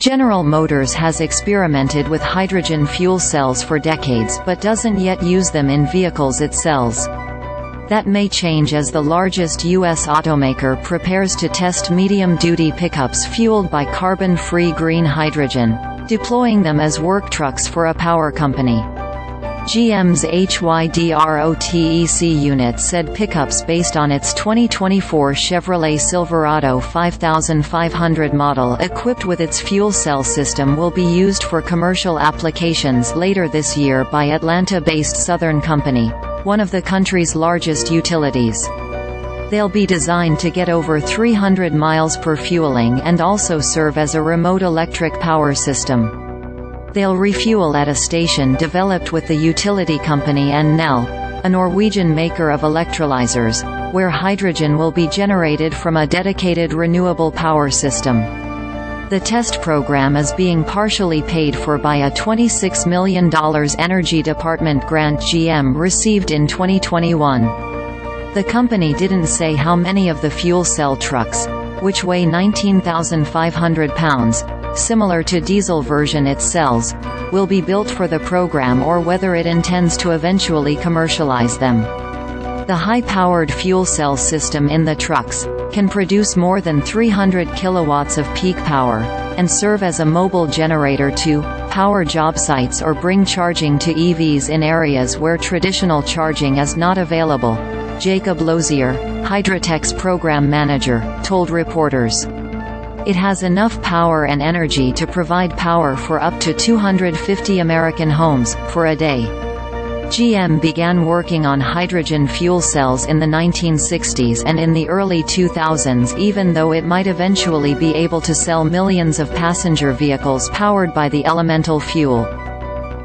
General Motors has experimented with hydrogen fuel cells for decades but doesn't yet use them in vehicles it sells. That may change as the largest U.S. automaker prepares to test medium-duty pickups fueled by carbon-free green hydrogen, deploying them as work trucks for a power company. GM's HYDROTEC unit said pickups based on its 2024 Chevrolet Silverado 5500 model equipped with its fuel cell system will be used for commercial applications later this year by Atlanta-based Southern Company, one of the country's largest utilities. They'll be designed to get over 300 miles per fueling and also serve as a remote electric power system. They'll refuel at a station developed with the utility company and Nel, a Norwegian maker of electrolyzers, where hydrogen will be generated from a dedicated renewable power system. The test program is being partially paid for by a $26 million Energy Department grant GM received in 2021. The company didn't say how many of the fuel cell trucks, which weigh 19,500 pounds, similar to diesel version it sells, will be built for the program or whether it intends to eventually commercialize them. The high-powered fuel cell system in the trucks can produce more than 300 kilowatts of peak power and serve as a mobile generator to power job sites or bring charging to EVs in areas where traditional charging is not available. Jacob Lozier, Hydrotec's program manager, told reporters. It has enough power and energy to provide power for up to 250 American homes, for a day. GM began working on hydrogen fuel cells in the 1960s and in the early 2000s even though it might eventually be able to sell millions of passenger vehicles powered by the elemental fuel.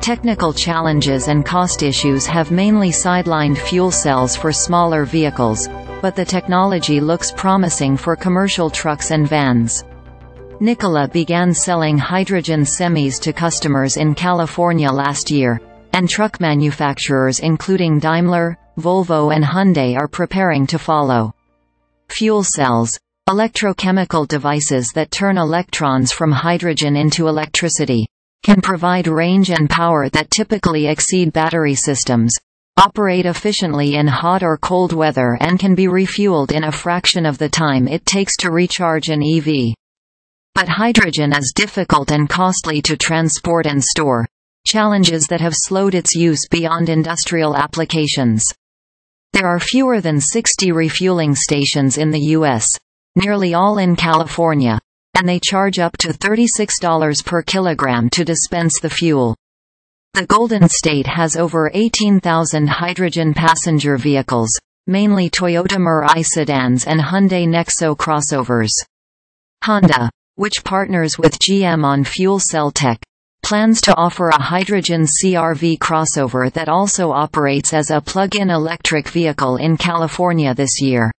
Technical challenges and cost issues have mainly sidelined fuel cells for smaller vehicles, but the technology looks promising for commercial trucks and vans. Nikola began selling hydrogen semis to customers in California last year, and truck manufacturers including Daimler, Volvo and Hyundai are preparing to follow. Fuel cells, electrochemical devices that turn electrons from hydrogen into electricity, can provide range and power that typically exceed battery systems, operate efficiently in hot or cold weather and can be refueled in a fraction of the time it takes to recharge an EV. But hydrogen is difficult and costly to transport and store, challenges that have slowed its use beyond industrial applications. There are fewer than 60 refueling stations in the U.S., nearly all in California, and they charge up to $36 per kilogram to dispense the fuel. The Golden State has over 18,000 hydrogen passenger vehicles, mainly Toyota Mirai sedans and Hyundai Nexo crossovers. Honda, which partners with GM on fuel cell tech, plans to offer a hydrogen CRV crossover that also operates as a plug-in electric vehicle in California this year.